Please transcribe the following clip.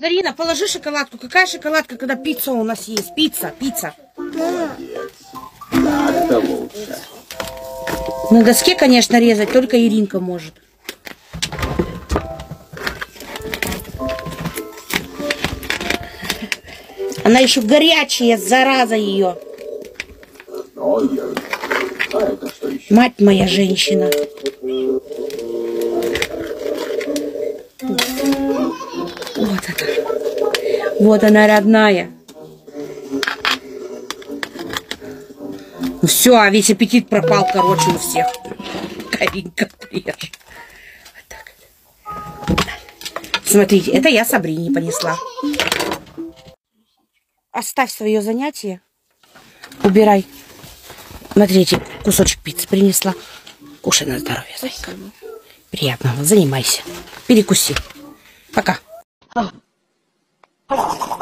Дарина, положи шоколадку. Какая шоколадка, когда пицца у нас есть? Пицца, пицца. Так, это лучше. На доске, конечно, резать только Иринка может. Она еще горячая, зараза ее. Мать моя женщина. Вот она. Родная. Ну все, а весь аппетит пропал, короче, у всех. Каринка. Вот. Смотрите, это я Сабрине понесла. Оставь свое занятие. Убирай. Смотрите, кусочек пиццы принесла. Кушай на здоровье, зайка. Приятного. Занимайся. Перекуси. Пока. Oh,